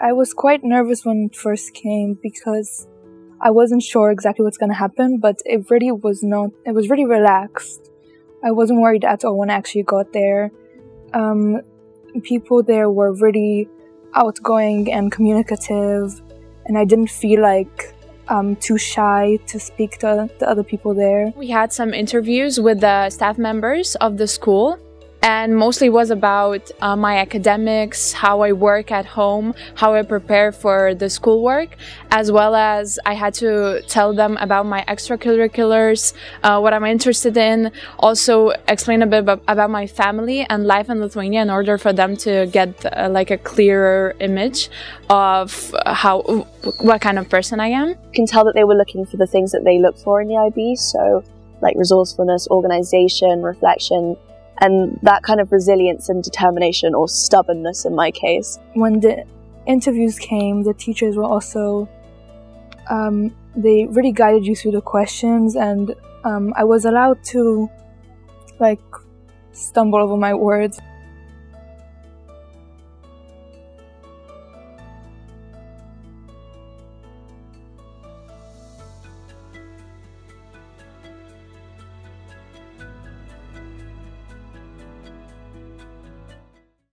I was quite nervous when it first came because I wasn't sure exactly what's going to happen, but it really was not, it was really relaxed. I wasn't worried at all when I actually got there. Um, people there were really outgoing and communicative, and I didn't feel like um, too shy to speak to the other people there. We had some interviews with the staff members of the school and mostly was about uh, my academics, how I work at home, how I prepare for the schoolwork, as well as I had to tell them about my extracurriculars, uh, what I'm interested in, also explain a bit about my family and life in Lithuania in order for them to get uh, like a clearer image of how what kind of person I am. You can tell that they were looking for the things that they look for in the IB, so like resourcefulness, organization, reflection, and that kind of resilience and determination or stubbornness in my case. When the interviews came, the teachers were also, um, they really guided you through the questions and um, I was allowed to like stumble over my words.